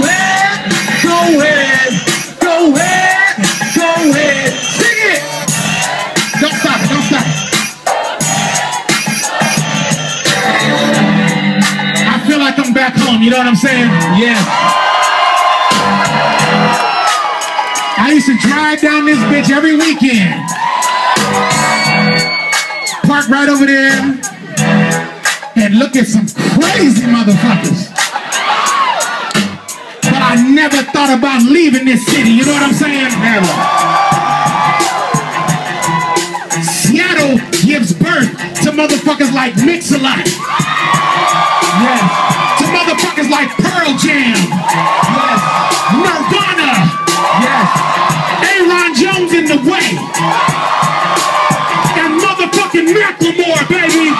ahead, go ahead, go ahead, go ahead. Sing it. Don't stop, don't stop. I feel like I'm back home, you know what I'm saying? Yeah. I used to drive down this bitch every weekend. Park right over there and look at some crazy motherfuckers never thought about leaving this city. You know what I'm saying? Never. Seattle gives birth to motherfuckers like Mix-a-Lot. Yeah. To motherfuckers like Pearl Jam. Yes. Nirvana. Yes. Aaron Jones in the way. And motherfucking Macklemore, baby.